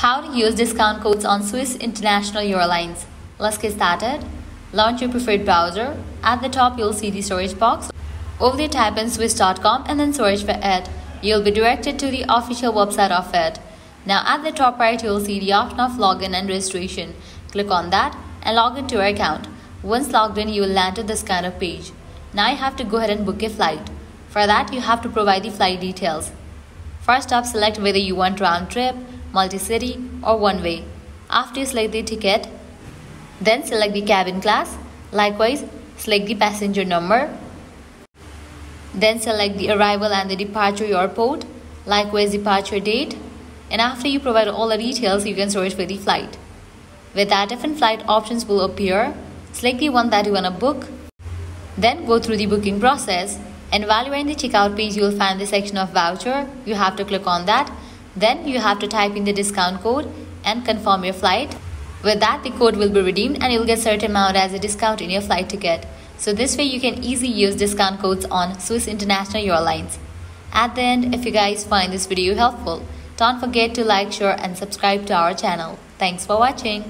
How to use discount codes on Swiss International Airlines. Let's get started. Launch your preferred browser. At the top, you'll see the search box. Over there, type in swiss.com and then search for it. You'll be directed to the official website of it. Now, at the top right, you'll see the option of login and registration. Click on that and log into your account. Once logged in, you will land at this kind of page. Now you have to go ahead and book a flight. For that, you have to provide the flight details. First up, select whether you want round trip, multi-city or one-way. After you select the ticket, then select the cabin class. Likewise, select the passenger number. Then select the arrival and the departure airport. Likewise, departure date. And after you provide all the details, you can search for the flight. With that, different flight options will appear. Select the one that you want to book. Then go through the booking process and while you're in the checkout page, you will find the section of voucher. You have to click on that. Then you have to type in the discount code and confirm your flight. With that, the code will be redeemed and you'll get certain amount as a discount in your flight ticket. So this way you can easily use discount codes on Swiss International Airlines. At the end, if you guys find this video helpful, don't forget to like, share and subscribe to our channel. Thanks for watching.